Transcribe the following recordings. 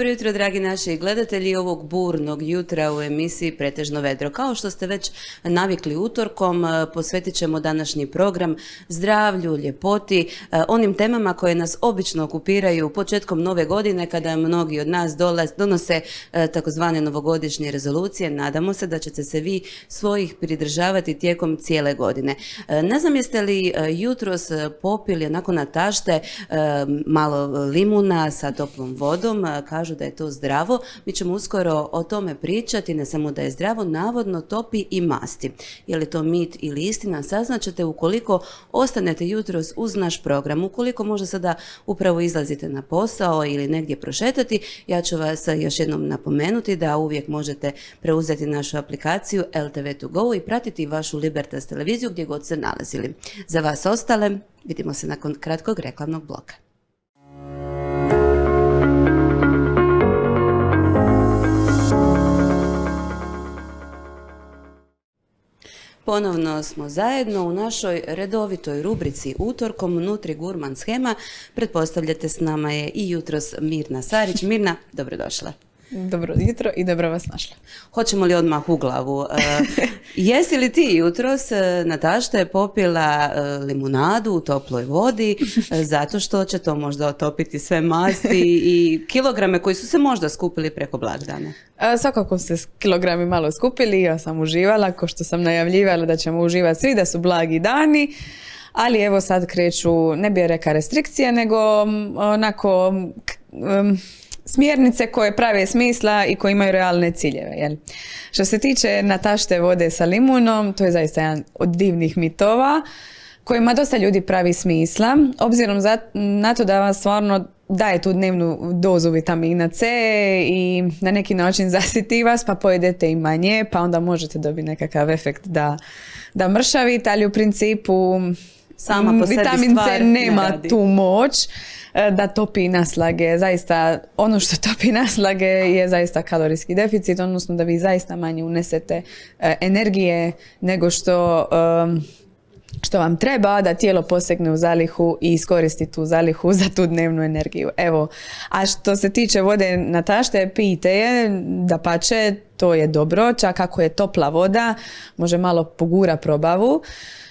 Dobro jutro, dragi naši gledatelji ovog burnog jutra u emisiji Pretežno vedro. Kao što ste već navikli utorkom, e, posvetit ćemo današnji program zdravlju, ljepoti, e, onim temama koje nas obično okupiraju početkom nove godine kada mnogi od nas donose e, takozvane novogodišnje rezolucije. Nadamo se da ćete se vi svojih pridržavati tijekom cijele godine. Ne znam jeste li jutros popili onako na tašte malo limuna sa toplom vodom, kažu da je to zdravo. Mi ćemo uskoro o tome pričati, ne samo da je zdravo, navodno topi i masti. Je li to mit ili istina, saznaćete ukoliko ostanete jutros uz naš program. Ukoliko možda sada upravo izlazite na posao ili negdje prošetati, ja ću vas još jednom napomenuti da uvijek možete preuzeti našu aplikaciju LTV2Go i pratiti vašu Libertas televiziju gdje god se nalazili. Za vas ostale, vidimo se nakon kratkog reklamnog bloka. Ponovno smo zajedno u našoj redovitoj rubrici Utorkom Nutri Gurman Schema. Pretpostavljate s nama je i jutros Mirna Sarić. Mirna, dobrodošla. Dobro jutro i dobro vas našla. Hoćemo li odmah u glavu? E, jesi li ti jutros, e, Natašta je popila e, limunadu u toploj vodi zato što će to možda otopiti sve masti i kilograme koji su se možda skupili preko blagdana? svakako se kilogrami malo skupili, ja sam uživala, ko što sam najavljivala da ćemo uživati svi, da su blagi dani. Ali evo sad kreću, ne bi reka restrikcije, nego onako smjernice koje prave smisla i koje imaju realne ciljeve. Jel? Što se tiče natašte vode sa limunom, to je zaista jedan od divnih mitova kojima dosta ljudi pravi smisla, obzirom za, na to da vam stvarno daje tu dnevnu dozu vitamina C i na neki način zasiti vas, pa pojedete i manje, pa onda možete dobiti nekakav efekt da, da mršavite, ali u principu Sama po vitamin C nema tu moć. E, da topi naslage. Zaista, ono što topi naslage je zaista kalorijski deficit, odnosno da vi zaista manje unesete e, energije nego što što vam treba da tijelo posegne u zalihu i iskoristi tu zalihu za tu dnevnu energiju. Evo, a što se tiče vode na tašte, pijte je, da pače, to je dobro, čak ako je topla voda, može malo pogura probavu.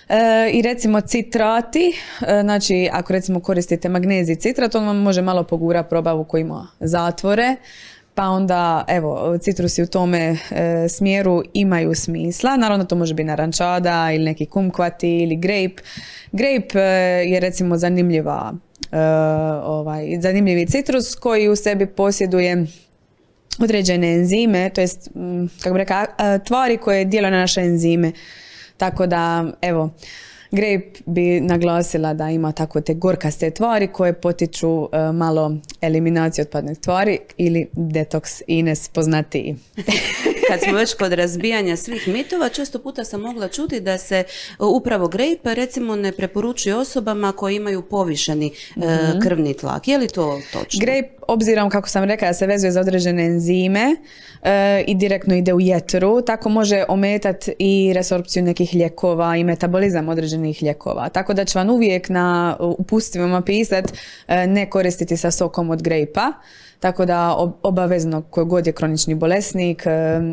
E, I recimo citrati, e, znači ako recimo koristite magnezij citrat, on vam može malo pogura probavu koji ima zatvore, pa onda evo citrusi u tome e, smjeru imaju smisla. Naravno to može biti narančada ili neki kumkvati ili grape. Grape je recimo zanimljiva ovaj, zanimljivi citrus koji u sebi posjeduje određene enzime, to jest, kako bi rekla, tvari koje djeluju na naše enzime. Tako da, evo, Grape bi naglasila da ima tako te gorkaste tvari koje potiču e, malo eliminaciju otpadnih tvari ili detoks ines poznatiji. Kad smo već kod razbijanja svih mitova, često puta sam mogla čuti da se e, upravo grape recimo ne preporučuje osobama koji imaju povišeni e, mhm. krvni tlak. Je li to točno? Grape, obzirom kako sam rekla, da se vezuje za određene enzime i direktno ide u jetru, tako može ometati i resorpciju nekih lijekova i metabolizam određenih lijekova. Tako da će vam uvijek na upustvima pisat e, ne koristiti sa sokom od grejpa tako da obavezno god je kronični bolesnik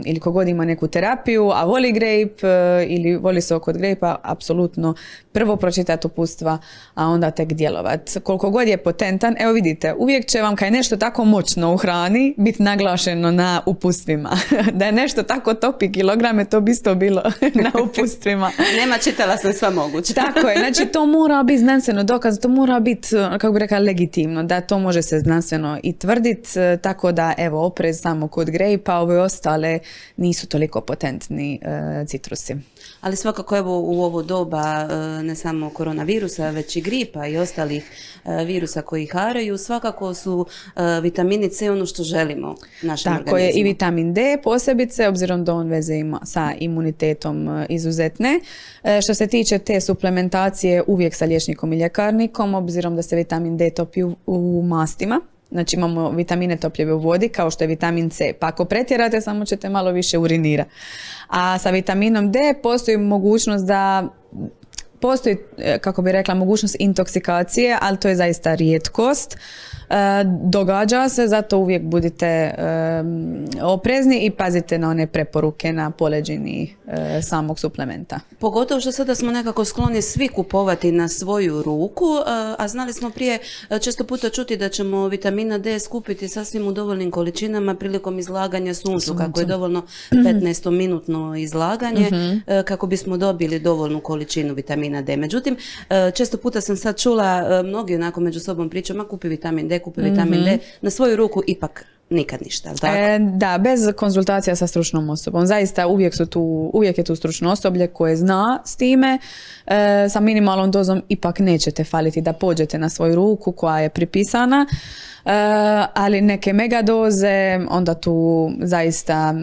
ili kogod ima neku terapiju, a voli grape ili voli sok od grape apsolutno prvo pročitati upustva, a onda tek djelovat. Koliko god je potentan, evo vidite, uvijek će vam kaj nešto tako moćno u hrani biti naglašeno na upustvima. da je nešto tako topi kilograme, to bi isto bilo na upustvima. Nema čitala sam sva moguće. tako je, znači to mora biti znanstveno dokaz, to mora biti, kako bi rekla, legitimno, da to može se znanstveno i tvrditi E, tako da evo oprez samo kod grejpa, ove ostale nisu toliko potentni e, citrusi. Ali svakako evo u ovo doba e, ne samo koronavirusa, već i gripa i ostalih virusa koji haraju, svakako su vitamini C ono što želimo našem Tako je i vitamin D posebice, obzirom da on veze ima sa imunitetom izuzetne. Što se tiče te suplementacije, uvijek sa liječnikom i ljekarnikom, obzirom da se vitamin D topi u mastima, Znači imamo vitamine topljive u vodi kao što je vitamin C. Pa ako pretjerate samo ćete malo više urinira. A sa vitaminom D postoji mogućnost da postoji, e, kako bi rekla, mogućnost intoksikacije, ali to je zaista rijetkost. Događa se, zato uvijek budite oprezni i pazite na one preporuke na poleđini samog suplementa. Pogotovo što sada smo nekako skloni svi kupovati na svoju ruku, a znali smo prije često puta čuti da ćemo vitamina D skupiti sasvim u dovoljnim količinama prilikom izlaganja suncu, kako je dovoljno 15-minutno izlaganje, mhm. kako bismo dobili dovoljnu količinu vitamina D. Međutim, često puta sam sad čula, mnogi onako među sobom pričaju, ma kupi vitamin D, kupi vitamin D, mhm. na svoju ruku ipak nikad ništa, tako? E, da, bez konzultacija sa stručnom osobom. Zaista uvijek, su tu, uvijek je tu stručno osoblje koje zna s time. E, sa minimalnom dozom ipak nećete faliti da pođete na svoju ruku koja je pripisana. E, ali neke megadoze, onda tu zaista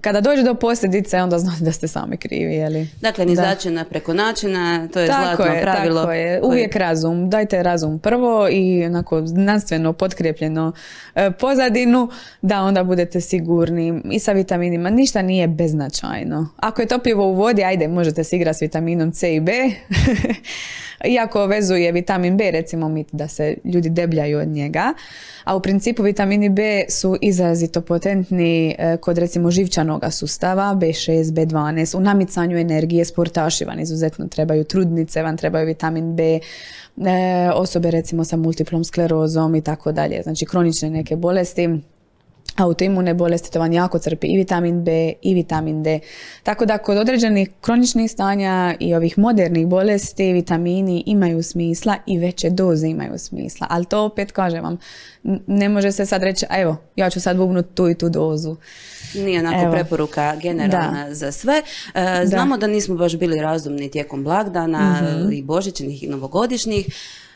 kada dođe do posljedice, onda znate da ste sami krivi, jeli? Dakle, ni začina preko načina, to je tako zlatno je, pravilo. Tako je, uvijek razum. Dajte razum prvo i onako znanstveno potkrepljeno e, pozadinu, da onda budete sigurni i sa vitaminima. Ništa nije beznačajno. Ako je topivo u vodi, ajde, možete se igrati s vitaminom C i B. Iako vezuje vitamin B, recimo mit da se ljudi debljaju od njega, a u principu vitamini B su izrazito potentni e, kod recimo živčanoga sustava, B6, B12, u namicanju energije sportaši vam izuzetno trebaju, trudnice vam trebaju vitamin B, e, osobe recimo sa multiplom sklerozom i tako dalje, znači kronične neke bolesti autoimune bolesti, to vam jako crpi i vitamin B i vitamin D. Tako da kod određenih kroničnih stanja i ovih modernih bolesti vitamini imaju smisla i veće doze imaju smisla. Ali to opet kažem vam, ne može se sad reći, evo, ja ću sad bubnuti tu i tu dozu. Nije onako preporuka generalna za sve. E, znamo da. nismo baš bili razumni tijekom blagdana mhm. i božićnih i novogodišnjih.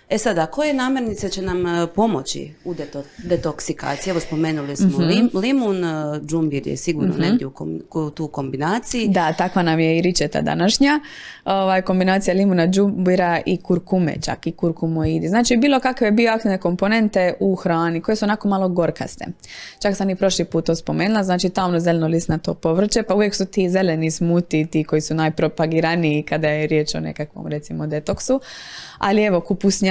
E sada, koje namirnice će nam e, pomoći u detoksikaciji? Evo spomenuli smo mhm. limun, e, džumbir je sigurno uh negdje u, tu kombinaciji. Da, takva nam je i ričeta današnja. Ovaj, kombinacija limuna, džumbira i kurkume, čak i kurkumoidi. Znači bilo kakve bioaktivne komponente u hrani koje su onako malo gorkaste. Čak sam i prošli put to spomenula, znači tamno zeleno lisnato povrće, pa uvijek su ti zeleni smuti, ti koji su najpropagiraniji kada je riječ o nekakvom recimo detoksu ali evo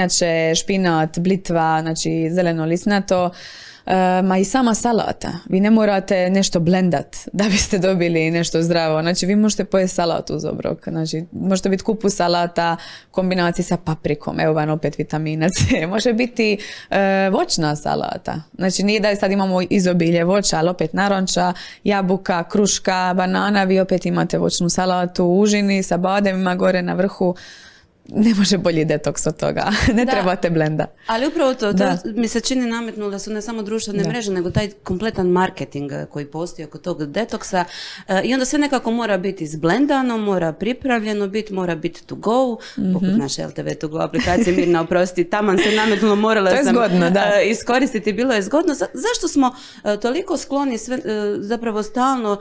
kupusnjače, špinat, blitva, znači zeleno lisnato, e, ma i sama salata. Vi ne morate nešto blendat da biste dobili nešto zdravo. Znači vi možete pojesti salatu uz obrok. Znači možete biti kupus salata kombinaciji sa paprikom. Evo vam opet vitamina C. Može biti e, voćna salata. Znači nije da sad imamo izobilje voća, ali opet naranča, jabuka, kruška, banana. Vi opet imate voćnu salatu u užini sa bademima gore na vrhu ne može bolji detoks od toga. ne da. trebate blenda. Ali upravo to, to mi se čini nametnulo da su ne samo društvene mreže, nego taj kompletan marketing eh, koji postoji oko tog detoksa eh, i onda sve nekako mora biti izblendano, mora pripravljeno biti, mora biti to go, mm-hmm. poput naše LTV to go aplikacije, Mirna, oprosti, taman se nametnulo, morala to je sam zgodno, da. Eh, iskoristiti, bilo je zgodno. zašto smo toliko skloni sve, zapravo stalno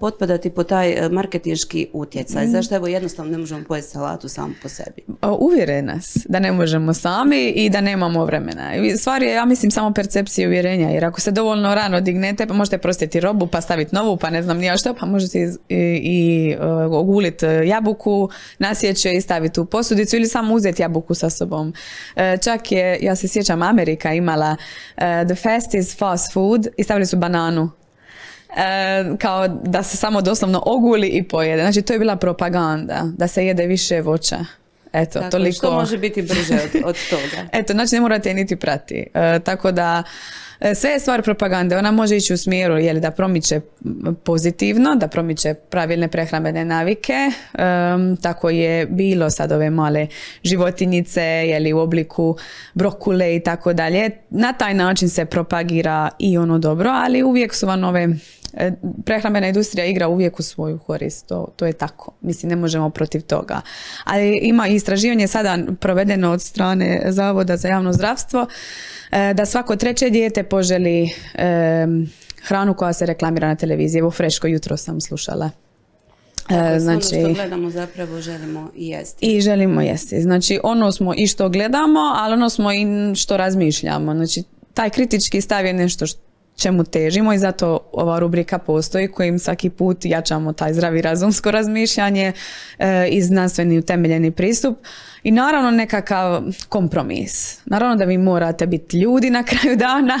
potpadati po taj marketinški utjecaj? mm Zašto evo jednostavno ne možemo pojesti salatu samo po sebi? Uvjere nas da ne možemo sami i da nemamo vremena. Stvar je, ja mislim, samo percepcija uvjerenja, jer ako se dovoljno rano dignete, pa možete prostiti robu, pa staviti novu, pa ne znam nija što, pa možete i, i uh, oguliti jabuku, nasjeće i staviti u posudicu ili samo uzeti jabuku sa sobom. Uh, čak je, ja se sjećam, Amerika imala the fastest fast food i stavili su bananu kao da se samo doslovno oguli i pojede. Znači to je bila propaganda, da se jede više voća. Eto, dakle, toliko... Što može biti brže od, od toga? Eto, znači ne morate niti prati. E, tako da, e, sve je stvar propagande. Ona može ići u smjeru jeli, da promiče pozitivno, da promiče pravilne prehrambene navike. E, tako je bilo sad ove male životinjice jeli, u obliku brokule i tako dalje. Na taj način se propagira i ono dobro, ali uvijek su vam ove prehrambena industrija igra uvijek u svoju korist, to, to je tako. Mislim, ne možemo protiv toga. Ali ima istraživanje sada provedeno od strane Zavoda za javno zdravstvo e, da svako treće dijete poželi e, hranu koja se reklamira na televiziji. Evo Freško jutro sam slušala. Dakle, znači, ono što gledamo zapravo želimo i jesti. I želimo jesti. Znači ono smo i što gledamo, ali ono smo i što razmišljamo. Znači taj kritički stav je nešto što čemu težimo i zato ova rubrika postoji kojim svaki put jačamo taj zdravi razumsko razmišljanje e, i znanstveni utemeljeni pristup i naravno nekakav kompromis. Naravno da vi morate biti ljudi na kraju dana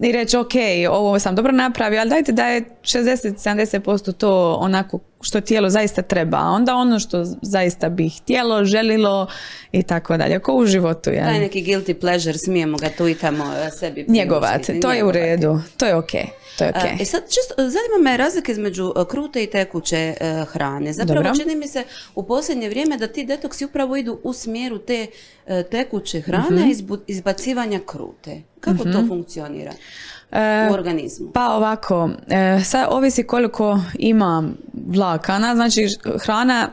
i reći ok, ovo sam dobro napravio, ali dajte da je 60-70% to onako što tijelo zaista treba, a onda ono što zaista bi htjelo, želilo i tako dalje, ako u životu. Je. Taj neki guilty pleasure, smijemo ga tu i tamo e, sebi. Njegovati, to je u redu, to je ok. To je okay. E sad, čisto, zanima me razlike između e, krute i tekuće uh, hrane. Zapravo Dobro. čini mi se u posljednje vrijeme da ti detoksi upravo idu u smjeru te tekuće hrane uh izbacivanja krute. Kako to mhm. funkcionira? u organizmu? Pa ovako, sad ovisi koliko ima vlakana, znači hrana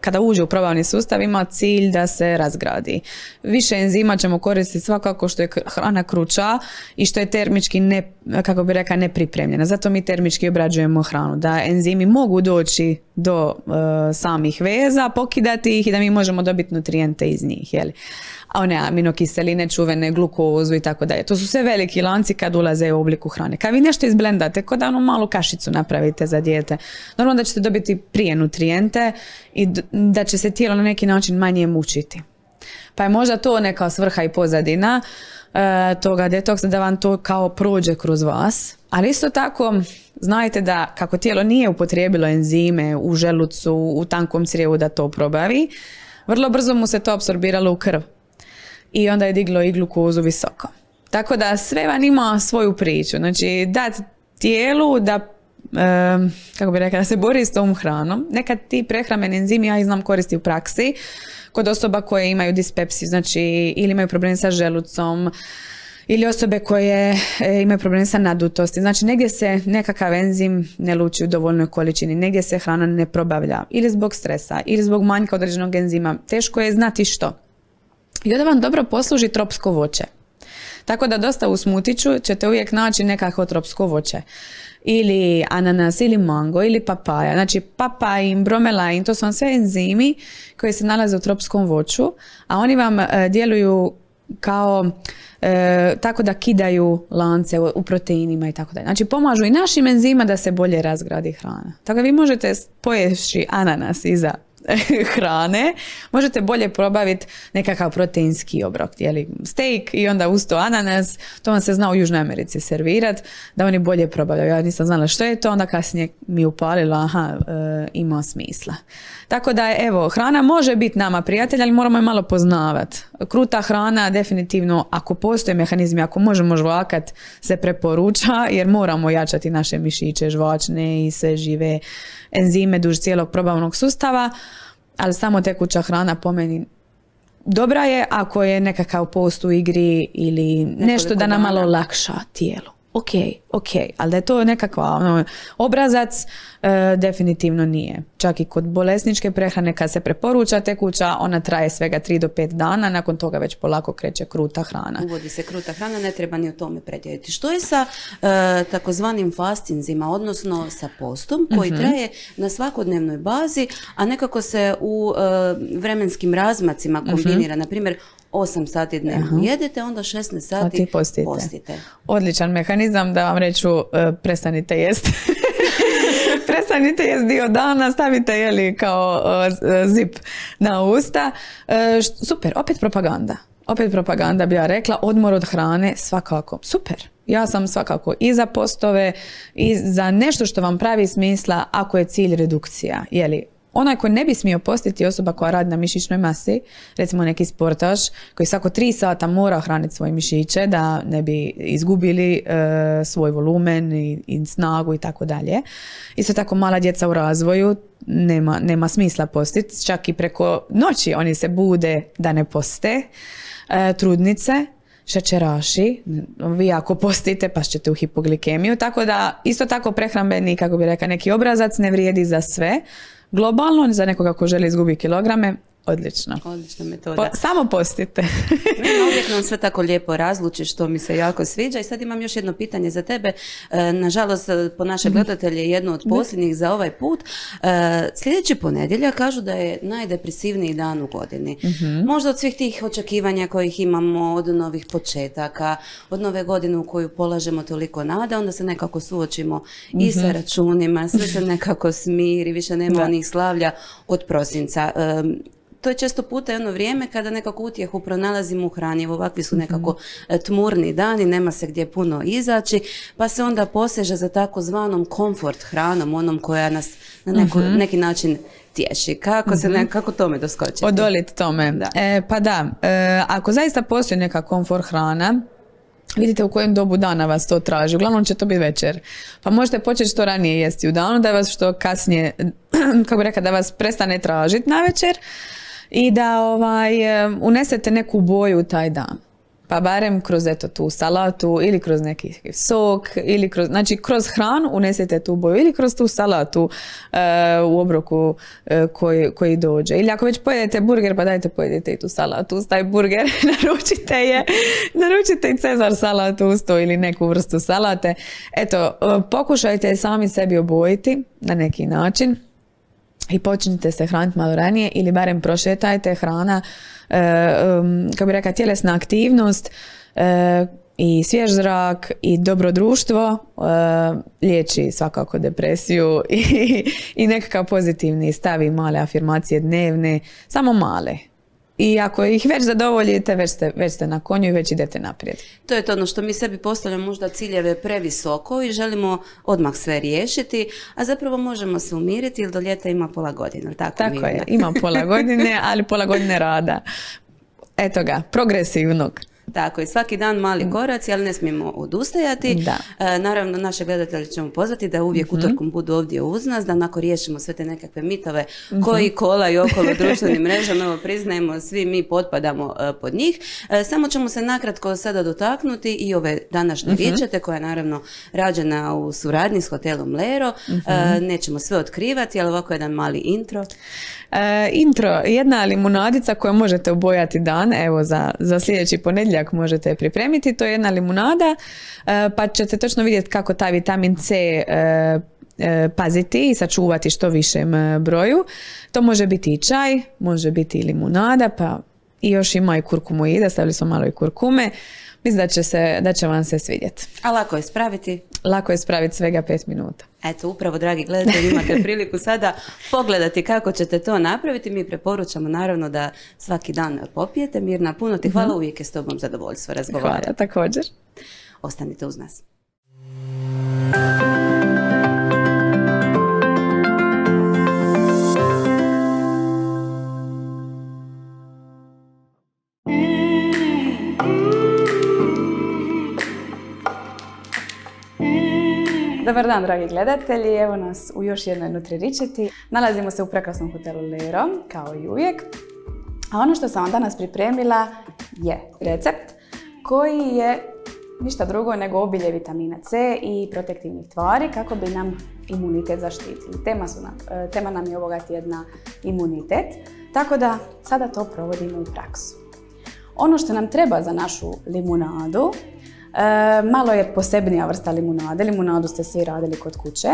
kada uđe u probavni sustav ima cilj da se razgradi. Više enzima ćemo koristiti svakako što je hrana kruča i što je termički ne, kako bi rekla, nepripremljena. Zato mi termički obrađujemo hranu. Da enzimi mogu doći do e, samih veza, pokidati ih i da mi možemo dobiti nutrijente iz njih. Jeli? a one aminokiseline, čuvene, glukozu i tako dalje. To su sve veliki lanci kad ulaze u obliku hrane. Kad vi nešto izblendate, kod da onu malu kašicu napravite za dijete, normalno da ćete dobiti prije nutrijente i da će se tijelo na neki način manje mučiti. Pa je možda to neka svrha i pozadina e, toga detoksa da vam to kao prođe kroz vas. Ali isto tako znajte da kako tijelo nije upotrijebilo enzime u želucu, u tankom crijevu da to probavi, vrlo brzo mu se to apsorbiralo u krv i onda je diglo i glukozu visoko. Tako da sve vam ima svoju priču. Znači, dati tijelu da kako bi rekla, da se bori s tom hranom. Nekad ti prehrambeni enzimi, ja ih znam koristi u praksi, kod osoba koje imaju dispepsiju, znači ili imaju problem sa želucom, ili osobe koje e, imaju problem sa nadutosti. Znači negdje se nekakav enzim ne luči u dovoljnoj količini, negdje se hrana ne probavlja ili zbog stresa ili zbog manjka određenog enzima. Teško je znati što. I onda vam dobro posluži tropsko voće. Tako da dosta u smutiću ćete uvijek naći nekako tropsko voće. Ili ananas, ili mango, ili papaja. Znači papajin, bromelain, to su vam sve enzimi koji se nalaze u tropskom voću, a oni vam e, djeluju kao e, tako da kidaju lance u, proteinima i tako dalje. Znači pomažu i našim enzima da se bolje razgradi hrana. Tako da vi možete pojesti ananas iza hrane, možete bolje probaviti nekakav proteinski obrok, jeli steak i onda uz to ananas, to vam se zna u Južnoj Americi servirat, da oni bolje probavljaju. Ja nisam znala što je to, onda kasnije mi upalilo, aha, e, ima smisla. Tako da, evo, hrana može biti nama prijatelj, ali moramo je malo poznavati. Kruta hrana, definitivno, ako postoje mehanizmi, ako možemo žvakat, se preporuča, jer moramo jačati naše mišiće, žvačne i sve žive enzime duž cijelog probavnog sustava, ali samo tekuća hrana po meni dobra je ako je nekakav post u igri ili nešto da nam malo lakša tijelo ok, ok, ali da je to nekakva ono, obrazac, e, definitivno nije. Čak i kod bolesničke prehrane kad se preporuča tekuća, ona traje svega 3 do 5 dana, nakon toga već polako kreće kruta hrana. Uvodi se kruta hrana, ne treba ni o tome predjediti. Što je sa e, takozvanim fastinzima, odnosno sa postom koji mhm. traje na svakodnevnoj bazi, a nekako se u e, vremenskim razmacima kombinira, uh na primjer 8 sati dnevno jedete, onda 16 sati postite. postite. Odličan mehanizam da vam reću uh, prestanite jesti. prestanite jest dio dana, stavite jeli kao uh, zip na usta. Uh, super, opet propaganda. Opet propaganda bi ja rekla, odmor od hrane svakako. Super. Ja sam svakako i za postove i za nešto što vam pravi smisla ako je cilj redukcija. Jeli, onaj ko ne bi smio postiti osoba koja radi na mišićnoj masi, recimo neki sportaš koji svako tri sata mora hraniti svoje mišiće da ne bi izgubili e, svoj volumen i, i, snagu i tako dalje. Isto tako mala djeca u razvoju nema, nema smisla postiti, čak i preko noći oni se bude da ne poste. E, trudnice, šećeraši, vi ako postite pa ćete u hipoglikemiju, tako da isto tako prehrambeni, kako bi rekao, neki obrazac ne vrijedi za sve, globalno za nekoga ko želi izgubiti kilograme, Odlično. Odlična metoda. Po, samo postite. uvijek nam sve tako lijepo razluči što mi se jako sviđa i sad imam još jedno pitanje za tebe. E, nažalost, po naše mhm. gledatelje jedno od posljednjih za ovaj put. E, sljedeći ponedjeljak kažu da je najdepresivniji dan u godini. Mhm. Možda od svih tih očekivanja kojih imamo, od novih početaka, od nove godine u koju polažemo toliko nada, onda se nekako suočimo i sa mhm. računima, sve se nekako smiri, više nema onih slavlja od prosinca. E, to je često puta jedno vrijeme kada nekako utjehu pronalazimo u hrani. Ovakvi su nekako mhm. tmurni dani, nema se gdje puno izaći, pa se onda poseže za takozvanom komfort hranom, onom koja nas na mhm. neki način tješi. Kako se mhm. kako tome doskočiti? Odoliti tome. Da. E, pa da, e, ako zaista postoji neka komfort hrana, Vidite u kojem dobu dana vas to traži. Uglavnom će to biti večer. Pa možete početi što ranije jesti u danu, da vas što kasnije, kako bi rekao, da vas prestane tražiti na večer i da ovaj, unesete neku boju u taj dan. Pa barem kroz eto tu salatu ili kroz neki sok ili kroz, znači kroz hranu unesete tu boju ili kroz tu salatu uh, u obroku uh, koji, koji dođe. Ili ako već pojedete burger pa dajte pojedite i tu salatu uz taj burger, naručite je, naručite i cezar salatu uz to ili neku vrstu salate. Eto, uh, pokušajte sami sebi obojiti na neki način i počnite se hraniti malo ranije ili barem prošetajte hrana, e, kako bi rekla, tjelesna aktivnost e, i svjež zrak i dobro društvo e, liječi svakako depresiju i, i nekakav pozitivni stavi male afirmacije dnevne, samo male i ako ih već zadovoljite, već ste, već ste na konju i već idete naprijed. To je to ono što mi sebi postavljamo možda ciljeve previsoko i želimo odmah sve riješiti, a zapravo možemo se umiriti jer do ljeta ima pola godine. Tako, tako je, ima pola godine, ali pola godine rada. Eto ga, progresivnog. Tako i svaki dan mali mm. koraci, ali ne smijemo odustajati. Da. E, naravno, naše gledatelje ćemo pozvati da uvijek mm utorkom budu ovdje uz nas, da onako riješimo sve te nekakve mitove mm-hmm. koji kolaju okolo društvenim mrežama. Evo, priznajemo, svi mi potpadamo e, pod njih. E, samo ćemo se nakratko sada dotaknuti i ove današnje mm koja je naravno rađena u suradnji s hotelom Lero. Mhm. nećemo sve otkrivati, ali ovako jedan mali intro. intro, jedna limunadica koju možete obojati dan, evo za, za sljedeći ponedjeljak možete pripremiti. To je jedna limunada e, pa ćete točno vidjeti kako taj vitamin C e, e, paziti i sačuvati što višem broju. To može biti i čaj, može biti i limunada, pa i još ima i kurkumoida, stavili smo malo i kurkume. Mislim da će, se, da će vam se svidjeti. A lako je spraviti? Lako je spraviti svega pet minuta. Eto, upravo, dragi gledatelji, imate priliku sada pogledati kako ćete to napraviti. Mi preporučamo naravno da svaki dan popijete. Mirna, puno ti hvala, mhm. uvijek je s tobom zadovoljstvo razgovarati. Hvala, također. Ostanite uz nas. Dobar dan, dragi gledatelji. Evo nas u još jednoj Nutriričeti. Nalazimo se u prekrasnom hotelu Lero, kao i uvijek. A ono što sam vam danas pripremila je recept koji je ništa drugo nego obilje vitamina C i protektivnih tvari kako bi nam imunitet zaštitili. Tema, su nam, e, tema nam je ovoga tjedna imunitet, tako da sada to provodimo u praksu. Ono što nam treba za našu limunadu malo je posebnija vrsta limunade. Limunadu ste svi radili kod kuće.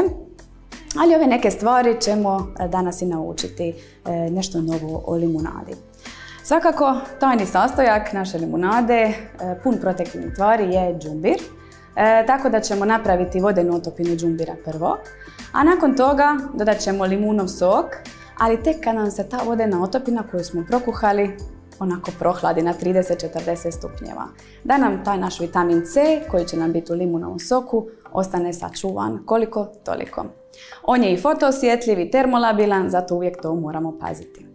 Ali ove neke stvari ćemo e, danas i naučiti e, nešto novo o limunadi. Svakako, tajni sastojak naše limunade, pun protektivnih tvari je džumbir. tako da ćemo napraviti vodenu otopinu džumbira prvo. A nakon toga dodat ćemo limunov sok, ali tek kad nam se ta vodena otopina koju smo prokuhali onako prohladi na 30-40 stupnjeva. Da nam taj naš vitamin C koji će nam biti u limunovom soku ostane sačuvan koliko toliko. On je i fotoosjetljiv i termolabilan, zato uvijek to moramo paziti.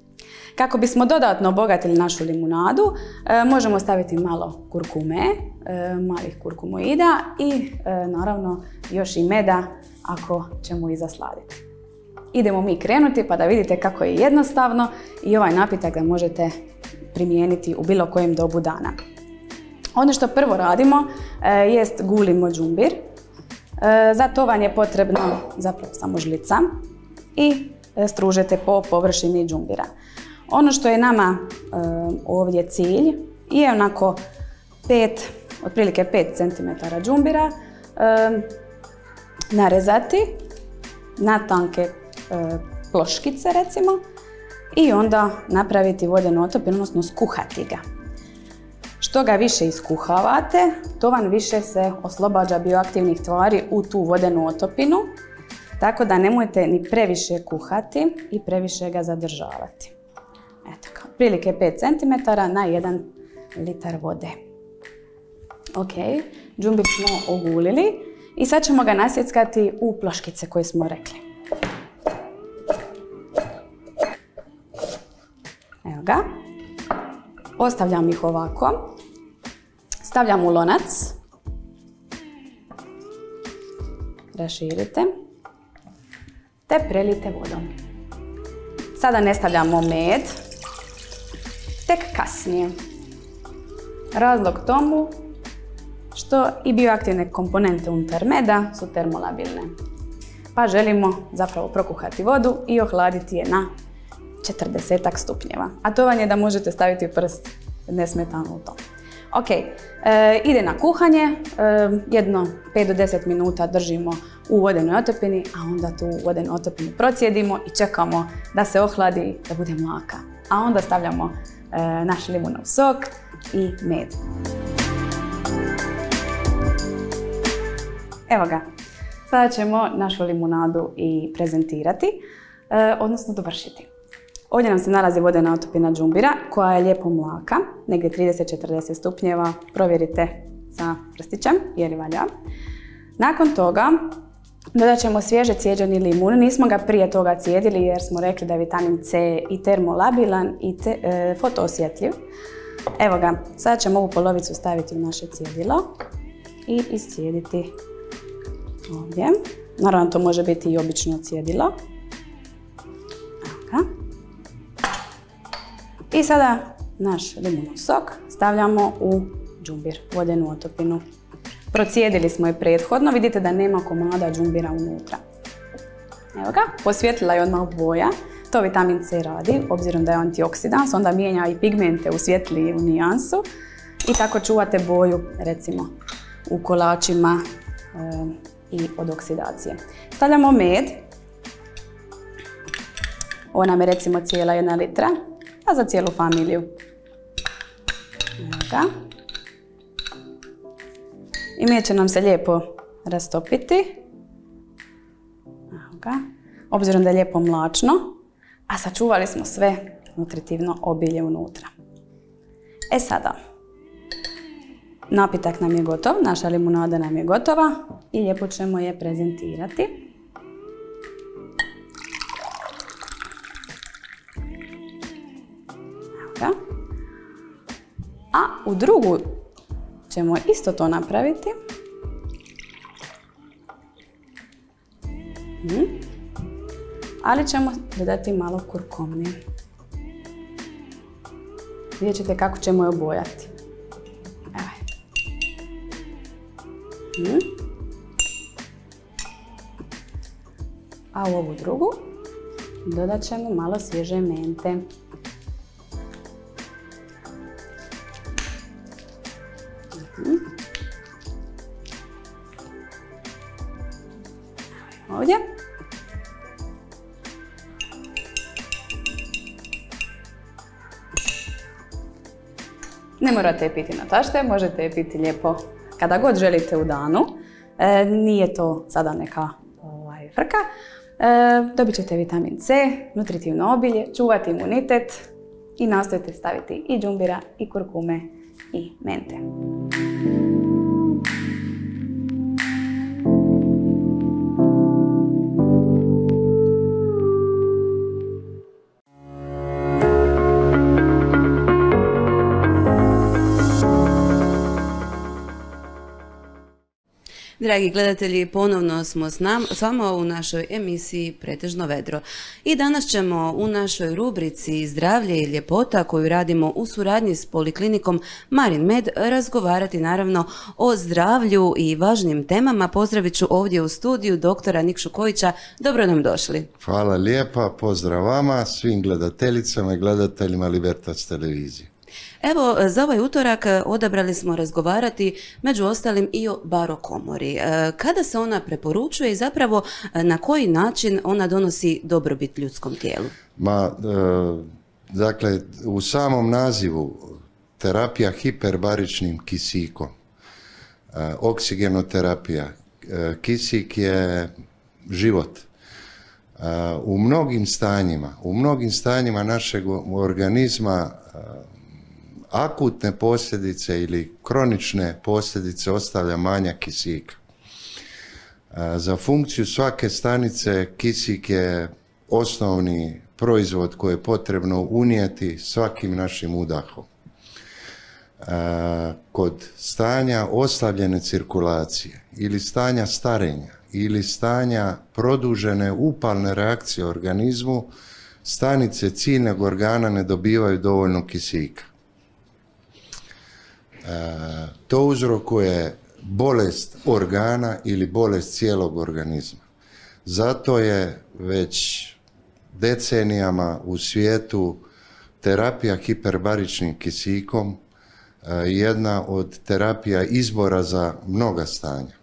Kako bismo dodatno obogatili našu limunadu, e, možemo staviti malo kurkume, e, malih kurkumoida i e, naravno još i meda ako ćemo i zasladiti. Idemo mi krenuti pa da vidite kako je jednostavno i ovaj napitak da možete primijeniti u bilo kojem dobu dana. Ono što prvo radimo e, jest gulimo džumbir. E, za to vam je potrebno zapravo samo žlica i e, stružete po površini džumbira. Ono što je nama ovdje cilj je onako 5, otprilike 5 cm džumbira narezati na tanke ploškice recimo i onda napraviti vodenu otopinu, odnosno skuhati ga. Što ga više iskuhavate, to vam više se oslobađa bioaktivnih tvari u tu vodenu otopinu, tako da nemojte ni previše kuhati i previše ga zadržavati. Eto, prilike 5 cm na 1 litar vode. Ok, džumbir smo ogulili i sad ćemo ga nasjeckati u ploškice koje smo rekli. Ostavljam ih ovako. Stavljam u lonac. Raširite. Te prelite vodom. Sada ne stavljamo med. Tek kasnije. Razlog tomu što i bioaktivne komponente unutar meda su termolabilne. Pa želimo zapravo prokuhati vodu i ohladiti je na 40 stupnjeva. A to vam je da možete staviti prst nesmetano u to. Ok, e, ide na kuhanje, e, jedno 5 do 10 minuta držimo u vodenoj otopini, a onda tu vodenu otopinu procijedimo i čekamo da se ohladi, da bude mlaka. A onda stavljamo e, naš limunov sok i med. Evo ga, sada ćemo našu limunadu i prezentirati, odnosno dovršiti. Ovdje nam se nalazi vodena otopina džumbira koja je lijepo mlaka, negdje 30-40 stupnjeva. Provjerite sa prstićem je li valja. Nakon toga dodat ćemo svježe cijeđeni limun. Nismo ga prije toga cijedili jer smo rekli da je vitamin C i termolabilan i te, e, fotoosjetljiv. Evo ga, sada ćemo ovu polovicu staviti u naše cijedilo i iscijediti ovdje. Naravno to može biti i obično cijedilo. I sada naš limunov sok stavljamo u džumbir, vodenu otopinu. Procijedili smo je prethodno, vidite da nema komada džumbira unutra. Evo ga, posvjetlila je odmah boja. To vitamin C radi, obzirom da je antioksidans, onda mijenja i pigmente u svjetliju nijansu i tako čuvate boju, recimo, u kolačima i od oksidacije. Stavljamo med. Ovo nam je recimo cijela jedna litra a za cijelu familiju. I mi će nam se lijepo rastopiti. Obzirom da je lijepo mlačno, a sačuvali smo sve nutritivno obilje unutra. E sada, napitak nam je gotov, naša limunada nam je gotova i lijepo ćemo je prezentirati. A u drugu ćemo isto to napraviti. Mhm. Ali ćemo dodati malo kurkomnije. Vidjet ćete kako ćemo je obojati. Evo. Mhm. A u ovu drugu dodat ćemo malo svježe mente. Ne morate je piti na tašte, možete je piti lijepo kada god želite u danu. E, nije to sada neka ovaj, frka. E, dobit ćete vitamin C, nutritivno obilje, čuvati imunitet i nastojite staviti i džumbira i kurkume i mente. Dragi gledatelji, ponovno smo s, nam, s vama u našoj emisiji Pretežno vedro. I danas ćemo u našoj rubrici Zdravlje i ljepota koju radimo u suradnji s poliklinikom Marin Med razgovarati naravno o zdravlju i važnim temama. Pozdravit ću ovdje u studiju doktora Nikšu Kojića. Dobro nam došli. Hvala lijepa, pozdrav vama, svim gledateljicama i gledateljima Libertas televizije. Evo, za ovaj utorak e, odabrali smo razgovarati među ostalim i o barokomori. E, kada se ona preporučuje i zapravo e, na koji način ona donosi dobrobit ljudskom tijelu? Ma, dakle, u samom nazivu terapija hiperbaričnim kisikom, oksigenoterapija, kisik je život. U mnogim stanjima, u mnogim stanjima našeg organizma akutne posljedice ili kronične posljedice ostavlja manja kisika. Za funkciju svake stanice kisik je osnovni proizvod koji je potrebno unijeti svakim našim udahom. Kod stanja ostavljene cirkulacije ili stanja starenja ili stanja produžene upalne reakcije organizmu, stanice ciljnog organa ne dobivaju dovoljno kisika. E, to uzrokuje bolest organa ili bolest cijelog organizma. Zato je već decenijama u svijetu terapija hiperbaričnim kisikom e, jedna od terapija izbora za mnoga stanja.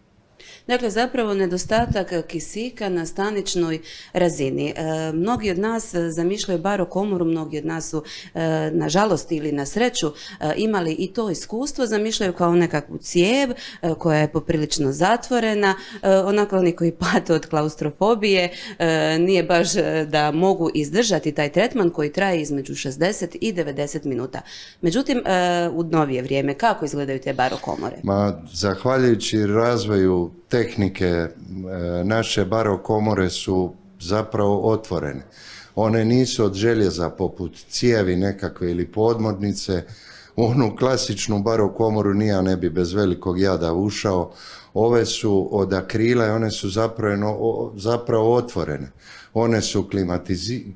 Dakle, zapravo nedostatak kisika na staničnoj razini. E, mnogi od nas zamišljaju baro komoru, mnogi od nas su, e, nažalost ili na sreću, e, imali i to iskustvo, zamišljaju kao nekakvu cijev koja je poprilično zatvorena, onako oni koji pate od klaustrofobije, nije baš da mogu izdržati taj tretman koji traje između 60 i 90 minuta. Međutim, u novije vrijeme, kako izgledaju te baro komore? Ma, zahvaljujući razvoju tehnike e, naše baro komore su zapravo otvorene. One nisu od željeza poput cijevi nekakve ili podmornice. U onu klasičnu baro komoru nija ne bi bez velikog jada ušao. Ove su od akrila i one su zapravo, zapravo otvorene one su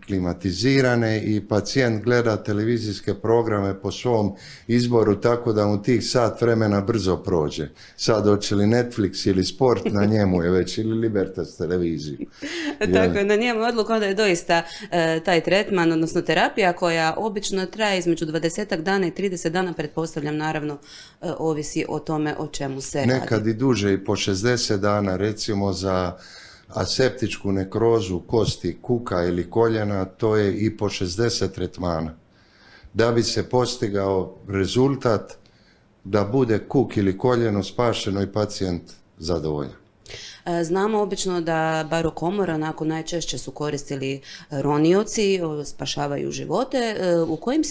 klimatizirane i pacijent gleda televizijske programe po svom izboru tako da mu tih sat vremena brzo prođe. Sad hoće li Netflix ili sport, na njemu je već ili Libertas televiziju. tako je, na njemu odluka onda je doista e, taj tretman, odnosno terapija koja obično traje između 20 dana i 30 dana, pretpostavljam naravno e, ovisi o tome o čemu se Nekad radi. Nekad i duže i po 60 dana recimo za aseptičku nekrozu kosti kuka ili koljena, to je i po 60 tretmana. Da bi se postigao rezultat da bude kuk ili koljeno spašeno i pacijent zadovoljan. E, znamo obično da barokomora onako najčešće su koristili ronioci, spašavaju živote. E, u kojim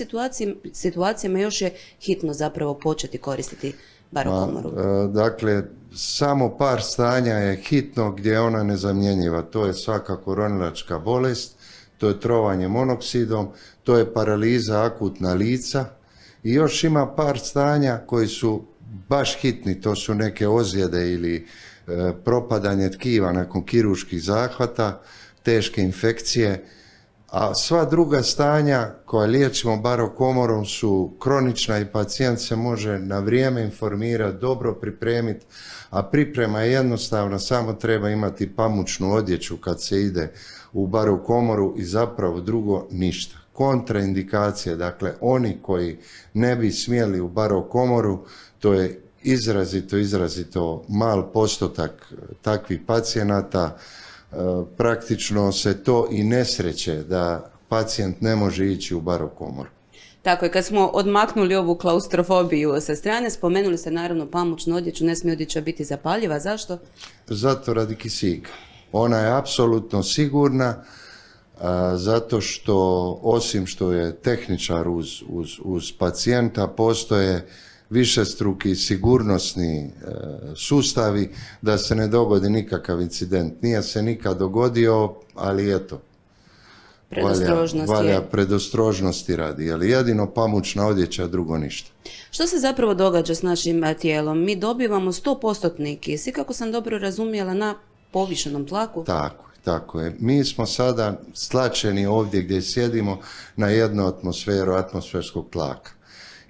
situacijama još je hitno zapravo početi koristiti barokomoru? E, dakle, samo par stanja je hitno gdje je ona nezamjenjiva. To je svakako ronilačka bolest, to je trovanje monoksidom, to je paraliza akutna lica i još ima par stanja koji su baš hitni, to su neke ozljede ili e, propadanje tkiva nakon kiruških zahvata, teške infekcije a sva druga stanja koja liječimo barokomorom su kronična i pacijent se može na vrijeme informirati, dobro pripremiti, a priprema je jednostavna, samo treba imati pamučnu odjeću kad se ide u barokomoru i zapravo drugo ništa. Kontraindikacije, dakle oni koji ne bi smjeli u barokomoru, to je izrazito, izrazito mal postotak takvih pacijenata, praktično se to i nesreće da pacijent ne može ići u barokomoru. Tako je, kad smo odmaknuli ovu klaustrofobiju sa strane, spomenuli ste naravno pamučnu odjeću, ne smije odjeća biti zapaljiva, zašto? Zato radi kisika. Ona je apsolutno sigurna, zato što osim što je tehničar uz, uz, uz pacijenta, postoje višestruki sigurnosni e, sustavi da se ne dogodi nikakav incident. Nije se nikad dogodio, ali eto, Predostrožnost valja, je. valja predostrožnosti radi, jer jedino pamučna odjeća, drugo ništa. Što se zapravo događa s našim a, tijelom? Mi dobivamo 100% kisik, kako sam dobro razumjela, na povišenom tlaku. Tako je, tako je. Mi smo sada stlačeni ovdje gdje sjedimo na jednu atmosferu atmosferskog tlaka.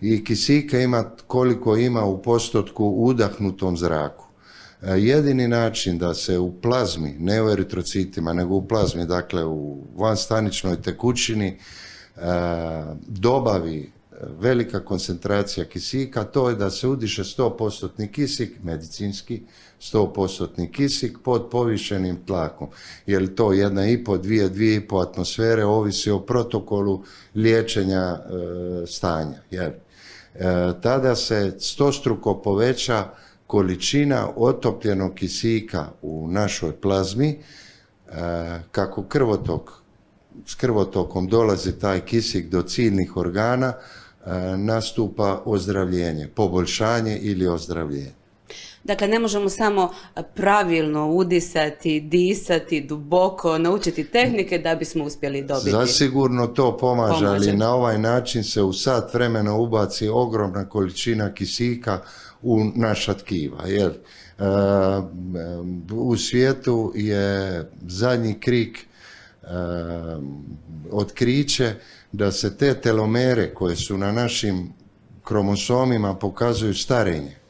I kisika ima koliko ima u postotku u udahnutom zraku. E, Jedini način da se u plazmi, ne u eritrocitima, nego u plazmi, dakle u vanstaničnoj tekućini, e, dobavi velika koncentracija kisika, to je da se udiše 100% kisik, medicinski 100% kisik pod povišenim tlakom. Je li to jedna i po, dvije, dvije i po atmosfere, ovisi o protokolu liječenja e, stanja. Jer, e, tada se stostruko poveća količina otopljenog kisika u našoj plazmi, e, kako krvotok s krvotokom dolazi taj kisik do ciljnih organa, e, nastupa ozdravljenje, poboljšanje ili ozdravljenje. Dakle, ne možemo samo pravilno udisati, disati, duboko, naučiti tehnike da bismo uspjeli dobiti. Zasigurno to pomaže, Pomaže. ali na ovaj način se u sat vremena ubaci ogromna količina kisika u naša tkiva. Jer e, u svijetu je zadnji krik e, otkriće da se te telomere koje su na našim kromosomima pokazuju starenje.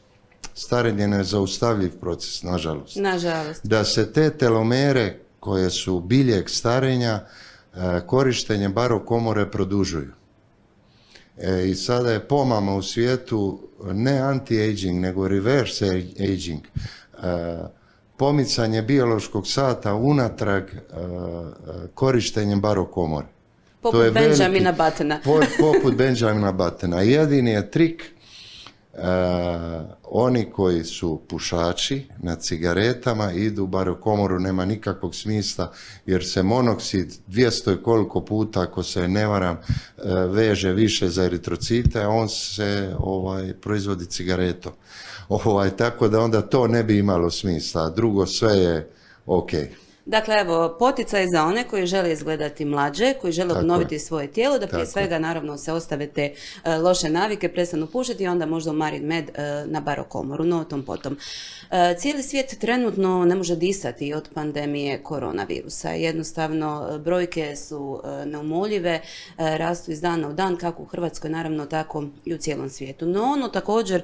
Starenje je nezaustavljiv proces, nažalost. Nažalost. Da se te telomere koje su biljeg starenja e, korištenjem barokomore produžuju. E, I sada je pomama u svijetu ne anti-aging, nego reverse aging. E, pomicanje biološkog sata unatrag e, korištenjem barokomore. Poput To je veliki- Benjamina. Po- poput Benjamina Buttona. Jedini je trik oni koji su pušači na cigaretama idu bar u komoru, nema nikakvog smisla jer se monoksid 200 i koliko puta, ako se ne varam, e, veže više za eritrocite, on se ovaj, proizvodi cigaretom. Ovaj, tako da onda to ne bi imalo smisla, drugo sve je ok. Dakle, evo, poticaj za one koji žele izgledati mlađe, koji žele Tako obnoviti je. svoje tijelo, da prije Tako svega naravno se ostave te e, loše navike, prestanu pušiti i onda možda u Marin Med e, na barokomoru, no o tom potom. E, cijeli svijet trenutno ne može disati od pandemije koronavirusa. Jednostavno, brojke su neumoljive, rastu iz dana u dan, kako u Hrvatskoj, naravno tako i u cijelom svijetu. No ono također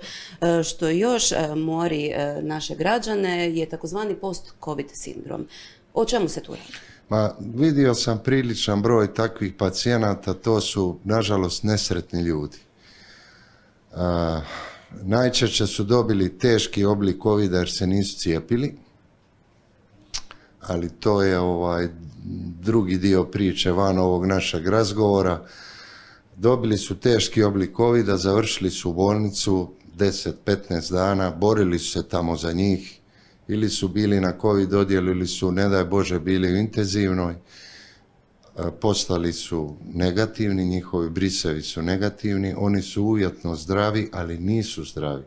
što još mori naše građane je takozvani post-covid sindrom. O čemu se tu radi? Ma, vidio sam priličan broj takvih pacijenata, to su, nažalost, nesretni ljudi. A, najčešće su dobili teški oblik covid jer se nisu cijepili, ali to je ovaj drugi dio priče van ovog našeg razgovora. Dobili su teški oblik covida, završili su u bolnicu 10-15 dana, borili su se tamo za njih, ili su bili na covid odjelu ili su, ne daj Bože, bili u intenzivnoj, E, postali su negativni, njihovi brisevi su negativni, oni su uvjetno zdravi, ali nisu zdravi.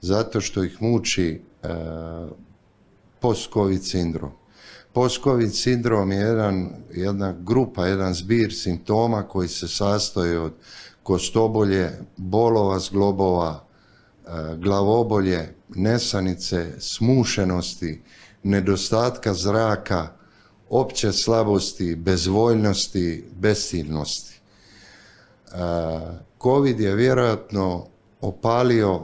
Zato što ih muči e, post-covid sindrom. Post-covid sindrom je jedan, jedna grupa, jedan zbir simptoma koji se sastoji od kostobolje, bolova zglobova, glavobolje, nesanice, smušenosti, nedostatka zraka, opće slabosti, bezvoljnosti, bestiljnosti. E, Covid je vjerojatno opalio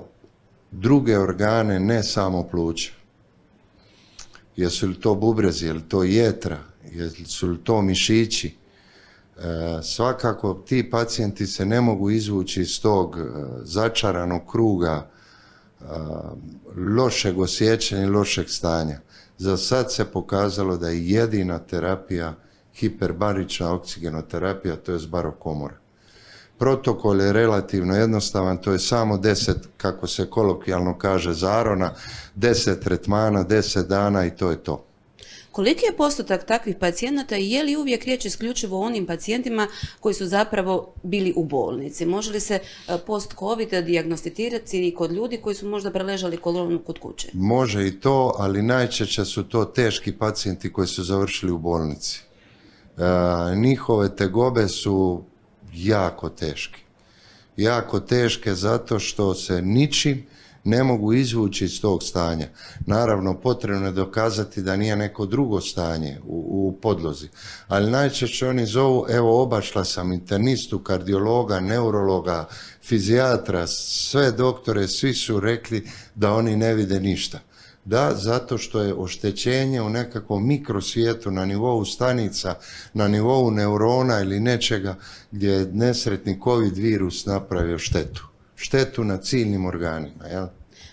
druge organe, ne samo pluća. Jesu li to bubrezi, je li to jetra, jesu li to mišići? E, svakako ti pacijenti se ne mogu izvući iz tog e, začaranog kruga e, lošeg osjećanja i lošeg stanja. Za sad se pokazalo da je jedina terapija hiperbarična oksigenoterapija, to je barokomora. Protokol je relativno jednostavan, to je samo 10, kako se kolokvijalno kaže, zarona, 10 tretmana, 10 dana i to je to. Koliki je postotak takvih pacijenata i je li uvijek riječ isključivo o onim pacijentima koji su zapravo bili u bolnici? Može li se e, post-covid dijagnosticirati i kod ljudi koji su možda preležali koronu kod kuće? Može i to, ali najčešće su to teški pacijenti koji su završili u bolnici. njihove tegobe su jako teške. Jako teške zato što se ničim ne mogu izvući iz tog stanja. Naravno, potrebno je dokazati da nije neko drugo stanje u, podlozi. Ali najčešće oni zovu, evo obašla sam internistu, kardiologa, neurologa, fizijatra, sve doktore, svi su rekli da oni ne vide ništa. Da, zato što je oštećenje u nekakvom mikrosvijetu na nivou stanica, na nivou neurona ili nečega gdje je nesretni COVID virus napravio štetu. Štetu na ciljnim organima. Jel?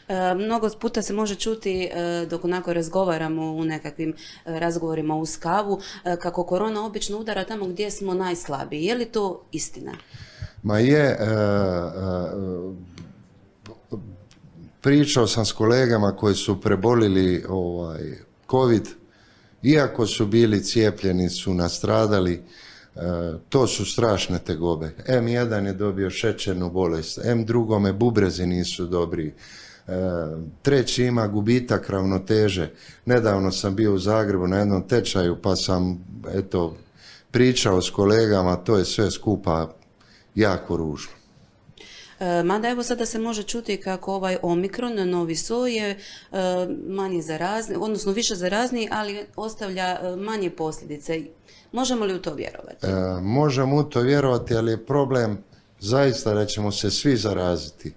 E, mnogo puta se može čuti e, dok onako razgovaramo u nekakvim e, razgovorima uz kavu kako korona obično udara tamo gdje smo najslabiji. Je li to istina? Ma je, pričao sam s kolegama koji su prebolili ovaj, COVID, iako su bili cijepljeni, su nastradali, to su strašne tegobe. M1 je dobio šećernu bolest, M drugome bubrezi nisu dobri, treći ima gubitak ravnoteže. Nedavno sam bio u Zagrebu na jednom tečaju pa sam eto pričao s kolegama, to je sve skupa jako ružno. E, mada evo sada se može čuti kako ovaj omikron, novi soj je e, manje zarazni, odnosno više zarazni, ali ostavlja e, manje posljedice. Možemo li u to vjerovati? možemo u to vjerovati, ali je problem zaista da ćemo se svi zaraziti.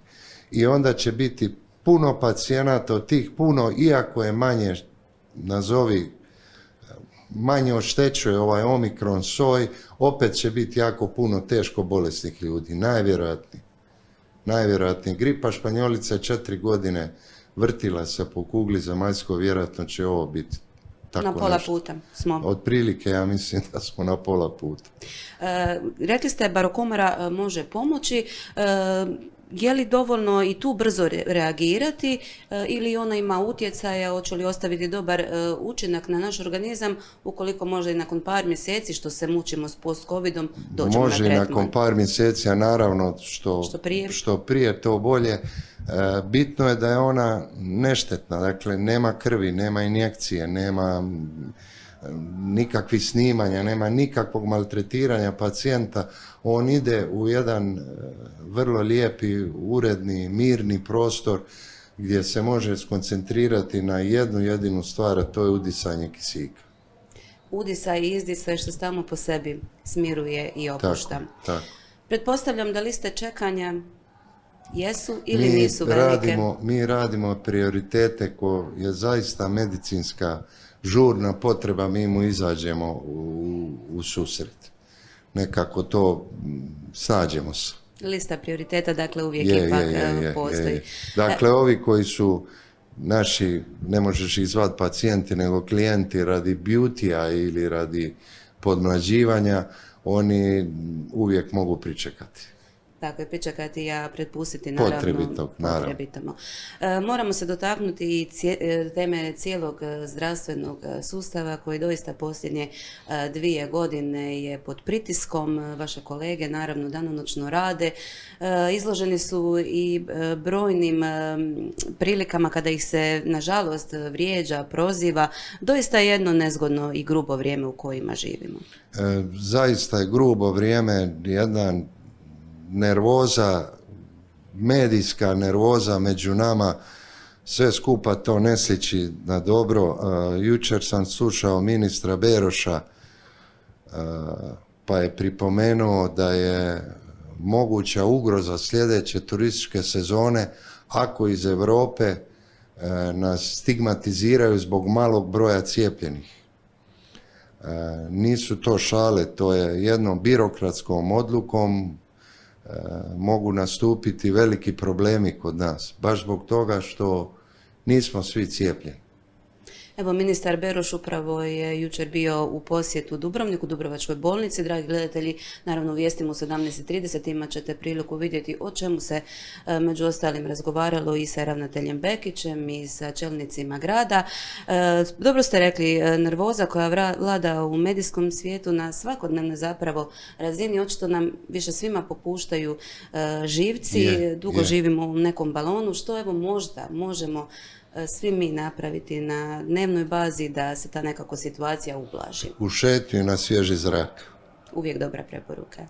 I onda će biti puno pacijenata od tih puno, iako je manje, nazovi, manje oštećuje ovaj omikron soj, opet će biti jako puno teško bolesnih ljudi, najvjerojatniji. Najvjerojatniji. Gripa španjolica četiri godine vrtila se po kugli zemaljsko, vjerojatno će ovo biti tako na pola puta smo. Otprilike ja mislim da smo na pola puta. E, rekli ste barokomara e, može pomoći. E, je li dovoljno i tu brzo reagirati e, ili ona ima utjecaja, hoće li ostaviti dobar e, učinak na naš organizam ukoliko možda i nakon par mjeseci što se mučimo s post-covidom dođemo Može na i nakon par mjeseci, a naravno što, što, prije. što prije to bolje. E, bitno je da je ona neštetna, dakle nema krvi, nema injekcije, nema nikakvih snimanja, nema nikakvog maltretiranja pacijenta, on ide u jedan e, vrlo lijepi, uredni, mirni prostor gdje se može skoncentrirati na jednu jedinu stvar, a to je udisanje kisika. Udisaj i izdisaj što samo po sebi smiruje i opušta. Tako, Pretpostavljam da liste čekanja jesu ili nisu velike? Radimo, mi radimo prioritete koje je zaista medicinska žurna potreba, mi mu izađemo u, u susret. Nekako to snađemo se. Lista prioriteta, dakle, uvijek je, ipak je, postoji. Dakle, ovi koji su naši, ne možeš ih zvat pacijenti, nego klijenti radi beautya ili radi podmlađivanja, oni uvijek mogu pričekati. Tako je, pričekati ja pretpustiti naravno potrebitamo. E, moramo se dotaknuti i e, teme cijelog e, zdravstvenog sustava koji doista posljednje dvije godine je pod pritiskom. Vaše kolege naravno danonoćno rade. Izloženi su i brojnim prilikama kada ih se nažalost vrijeđa, proziva. Doista je jedno nezgodno i grubo vrijeme u kojima živimo. Zaista je grubo vrijeme, jedan nervoza, medijska nervoza među nama, sve skupa to ne sliči na dobro. Jučer sam slušao ministra Beroša, pa je pripomenuo da je moguća ugroza sljedeće turističke sezone ako iz Europe nas stigmatiziraju zbog malog broja cijepljenih. Nisu to šale, to je jednom birokratskom odlukom mogu nastupiti veliki problemi kod nas, baš zbog toga što nismo svi cijepljeni. Evo, ministar Beroš upravo je jučer bio u posjetu Dubrovniku, Dubrovačkoj bolnici. Dragi gledatelji, naravno u vijestima u 17.30 imat ćete priliku vidjeti o čemu se e, među ostalim razgovaralo i sa ravnateljem Bekićem i sa čelnicima grada. E, dobro ste rekli, e, nervoza koja vlada u medijskom svijetu na svakodnevnoj zapravo razini, očito nam više svima popuštaju živci, dugo živimo u nekom balonu, što evo možda možemo svi mi napraviti na dnevnoj bazi da se ta nekako situacija ublaži? U šetnju i na svježi zrak. Uvijek dobra preporuka.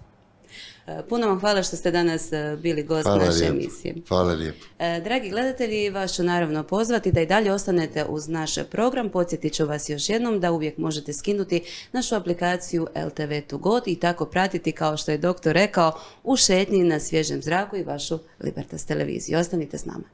E, Puno vam hvala što ste danas e, bili gost Hvala naše emisije. Hvala lijepo. E, Dragi gledatelji, vas ću naravno pozvati da i dalje ostanete uz naš program. Podsjetit ću vas još jednom da uvijek možete skinuti našu aplikaciju LTV to God i tako pratiti, kao što je doktor rekao, u šetnji na svježem zraku i vašu Libertas televiziju. Ostanite s nama.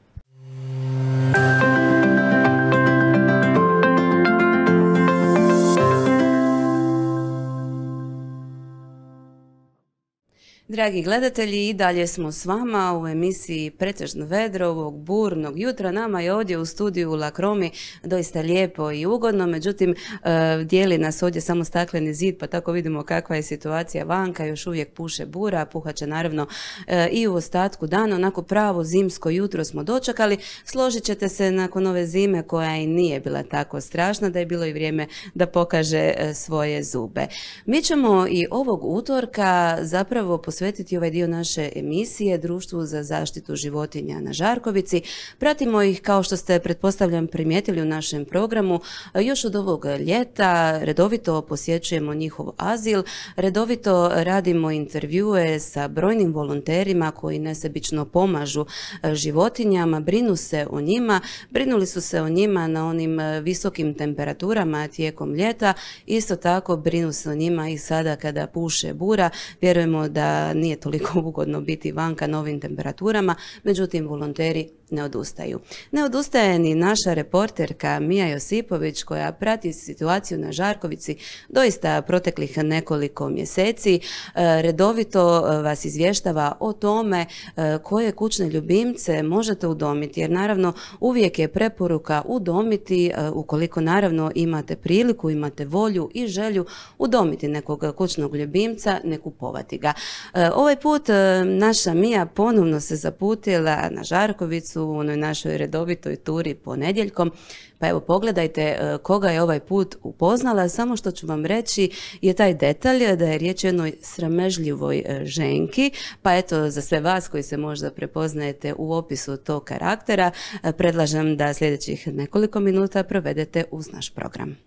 Dragi gledatelji, i dalje smo s vama u emisiji Pretežno vedro ovog burnog jutra. Nama je ovdje u studiju u Lakromi doista lijepo i ugodno, međutim e, dijeli nas ovdje samo stakleni zid, pa tako vidimo kakva je situacija vanka, još uvijek puše bura, puhat će naravno e, i u ostatku dana, onako pravo zimsko jutro smo dočekali. Složit ćete se nakon ove zime koja i nije bila tako strašna, da je bilo i vrijeme da pokaže e, svoje zube. Mi ćemo i ovog utorka zapravo posvetiti ovaj dio naše emisije Društvu za zaštitu životinja na Žarkovici. Pratimo ih, kao što ste pretpostavljam primijetili u našem programu, još od ovog ljeta redovito posjećujemo njihov azil, redovito radimo intervjue sa brojnim volonterima koji nesebično pomažu e, životinjama, brinu se o njima, brinuli su se o njima na onim e, visokim temperaturama tijekom ljeta, isto tako brinu se o njima i sada kada puše bura, vjerujemo da nije toliko ugodno biti vanka na temperaturama, međutim volonteri ne odustaju. Ne odustaje ni naša reporterka Mija Josipović koja prati situaciju na Žarkovici doista proteklih nekoliko mjeseci. E, Redovito e, vas izvještava o tome e, koje kućne ljubimce možete udomiti jer naravno uvijek je preporuka udomiti ukoliko naravno imate priliku, imate volju i želju udomiti nekog kućnog ljubimca, ne kupovati ga. Ovaj put naša Mija ponovno se zaputila na Žarkovicu u onoj našoj redovitoj turi ponedjeljkom. Pa evo pogledajte e, koga je ovaj put upoznala. Samo što ću vam reći je taj detalj da je riječ o jednoj sramežljivoj e, ženki. Pa eto za sve vas koji se možda prepoznajete u opisu tog karaktera e, predlažem da sljedećih nekoliko minuta provedete uz naš program.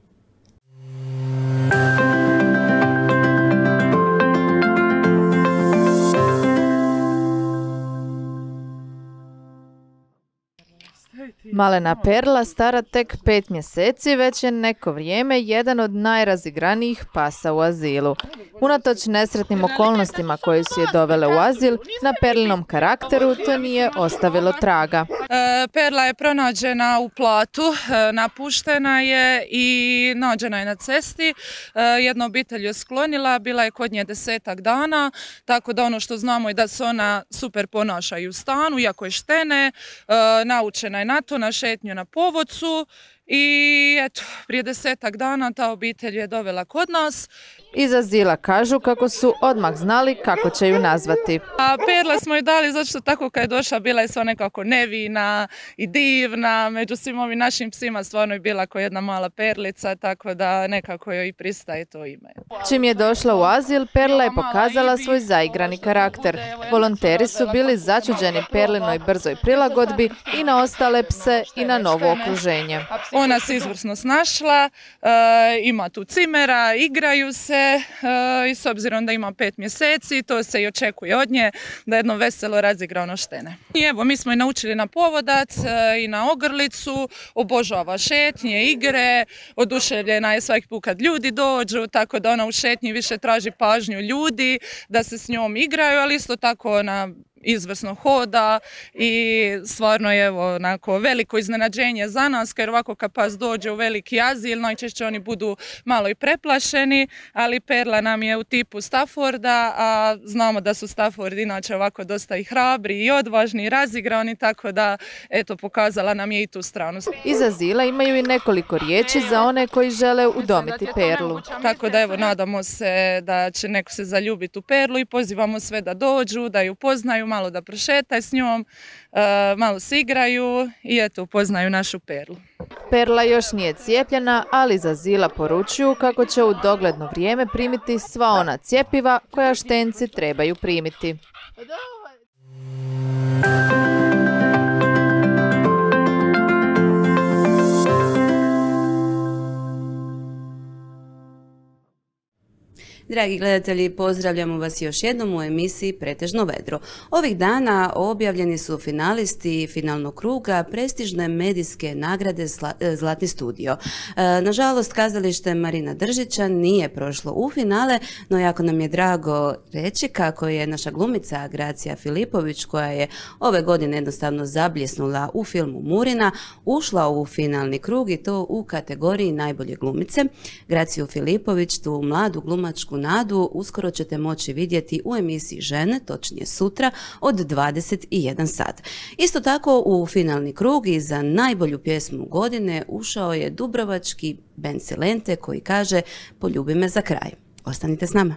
Malena Perla, stara tek pet mjeseci, već je neko vrijeme jedan od najrazigranijih pasa u azilu. Unatoč nesretnim okolnostima koje su je dovele u azil, na Perlinom karakteru to nije ostavilo traga. E, Perla je pronađena u platu, e, napuštena je i nađena je na cesti. E, Jedna obitelj je sklonila, bila je kod nje desetak dana, tako da ono što znamo je da se ona super ponaša i u stanu, iako je štene, naučena je na to, na šetnju na povodcu i eto, prije desetak dana ta obitelj je dovela kod nas. Iz azila kažu kako su odmah znali kako će ju nazvati. A Perla smo joj dali zato što tako kad je došla bila je sva nekako nevina i divna, među svim ovim našim psima stvarno je bila kao jedna mala perlica, tako da nekako joj i pristaje to ime. Čim je došla u azil, Perla je pokazala svoj zaigrani karakter. Volonteri su bili začuđeni Perlinoj brzoj prilagodbi i na ostale pse i na novo okruženje. Ona se izvrsno snašla, e, ima tu cimera, igraju se e, i s obzirom da ima pet mjeseci, to se i očekuje od nje da jedno veselo razigra ono štene. I evo, mi smo je naučili na povodac e, i na ogrlicu, obožava šetnje, igre, oduševljena je svaki put kad ljudi dođu, tako da ona u šetnji više traži pažnju ljudi, da se s njom igraju, ali isto tako ona izvrsno hoda i stvarno je evo onako veliko iznenađenje za nas jer ovako kad pas dođe u veliki azil najčešće oni budu malo i preplašeni ali Perla nam je u tipu Stafforda a znamo da su Staffordi inače ovako dosta i hrabri i odvažni i razigrani tako da eto pokazala nam je i tu stranu. Iz azila imaju i nekoliko riječi za one koji žele udomiti Perlu. Tako da evo nadamo se da će neko se zaljubiti u Perlu i pozivamo sve da dođu, da ju poznaju, malo da prošetaju s njom, e, malo se igraju i eto upoznaju našu Perlu. Perla još nije cijepljena, ali iz azila poručuju kako će u dogledno vrijeme primiti sva ona cjepiva koja štenci trebaju primiti. Dragi gledatelji, pozdravljamo vas još jednom u emisiji Pretežno vedro. Ovih dana objavljeni su finalisti finalnog kruga prestižne medijske nagrade e, Zlatni studio. E, nažalost, kazalište Marina Držića nije prošlo u finale, no jako nam je drago reći kako je naša glumica Gracija Filipović, koja je ove godine jednostavno zabljesnula u filmu Murina, ušla u finalni krug i to u kategoriji najbolje glumice. Graciju Filipović, tu mladu glumačku nadu uskoro ćete moći vidjeti u emisiji Žene, točnije sutra, od 21 sat. Isto tako u finalni krug i za najbolju pjesmu godine ušao je Dubrovački Ben Silente koji kaže Poljubi me za kraj. Ostanite s nama.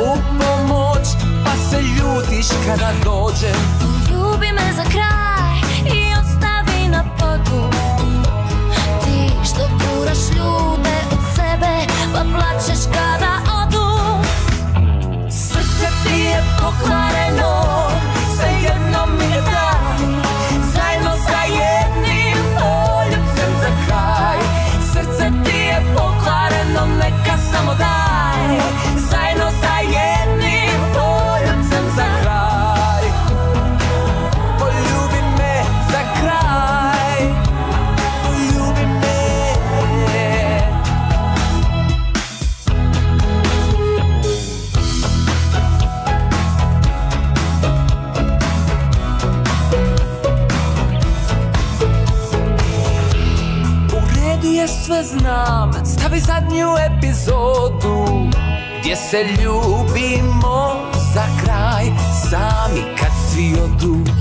u pomoć Pa se ljutiš kada dođem Ljubi me za kraj i ostavi na podu. Ti što guraš ljude od sebe Pa plačeš kada odu. Srce ti je poklon ljubimo za kraj Sami kad svi odu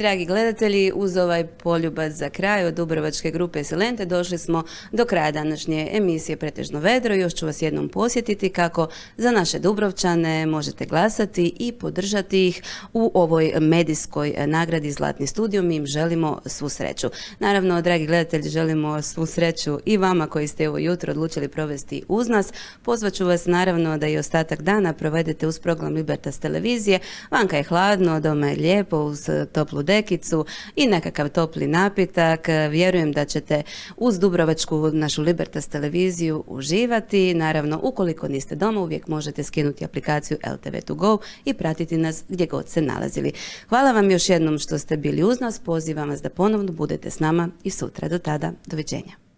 Dragi gledatelji, uz ovaj poljubac za kraj od Dubrovačke grupe Silente došli smo do kraja današnje emisije Pretežno vedro. Još ću vas jednom posjetiti kako za naše Dubrovčane možete glasati i podržati ih u ovoj medijskoj nagradi Zlatni studio. Mi im želimo svu sreću. Naravno, dragi gledatelji, želimo svu sreću i vama koji ste ovo jutro odlučili provesti uz nas. Pozvat ću vas naravno da i ostatak dana provedete uz program Libertas televizije. Vanka je hladno, doma je lijepo uz toplu dekicu i nekakav topli napitak. Vjerujem da ćete uz Dubrovačku našu Libertas televiziju uživati. Naravno, ukoliko niste doma, uvijek možete skinuti aplikaciju LTV to go i pratiti nas gdje god se nalazili. Hvala vam još jednom što ste bili uz nas. Pozivam vas da ponovno budete s nama i sutra. Do tada, doviđenja.